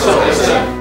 让我享受人生。